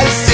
I